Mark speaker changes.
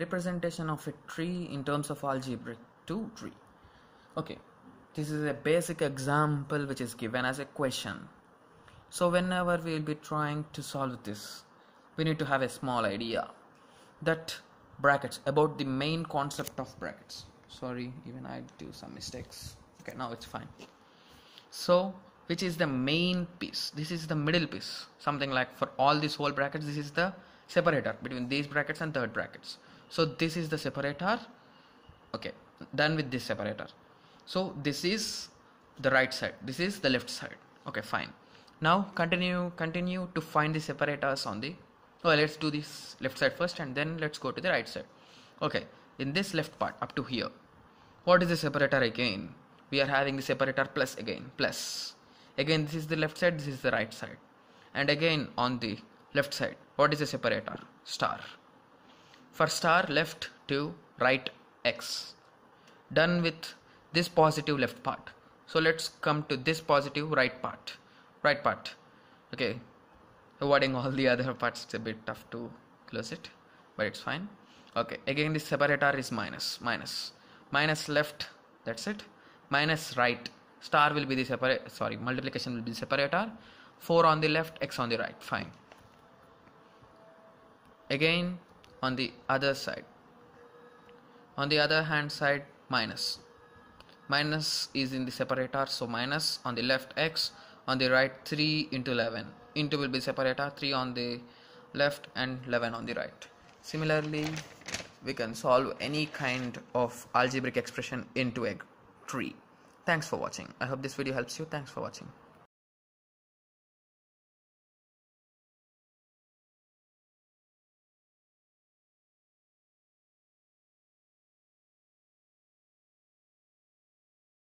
Speaker 1: representation of a tree in terms of algebraic 2 tree. Okay this is a basic example which is given as a question. So whenever we will be trying to solve this we need to have a small idea that brackets about the main concept of brackets. Sorry even I do some mistakes. Okay now it's fine. So which is the main piece? This is the middle piece. Something like for all these whole brackets this is the separator between these brackets and third brackets so this is the separator. Okay done with this separator. So this is the right side. This is the left side. Okay fine. Now continue continue to find the separators on the well let's do this left side first and then let's go to the right side. Okay in this left part up to here what is the separator again? We are having the separator plus again plus. Again this is the left side this is the right side. And again on the left side what is the separator? Star for star left to right x. Done with this positive left part. So let's come to this positive right part. Right part. Okay. Avoiding all the other parts. It's a bit tough to close it but it's fine. Okay. Again this separator is minus minus. Minus left. That's it. Minus right. Star will be the separate sorry multiplication will be the separator. 4 on the left x on the right. Fine. Again on the other side. On the other hand side minus. Minus is in the separator so minus on the left x on the right 3 into 11 into will be separator 3 on the left and 11 on the right. Similarly we can solve any kind of algebraic expression into a tree. Thanks for watching. I hope this video helps you. Thanks for watching